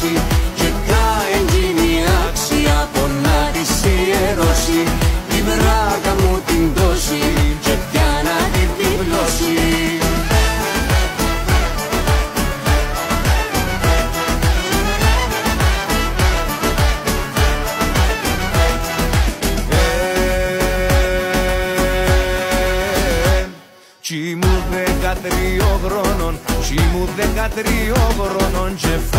πληρώσει Και τα αξι από να τη ιερώσει Την βράκα μου την δώσει και πια να την διπλώσει Κι μου δεκατρίο χρόνων, κι μου δεκατρίο χρόνων και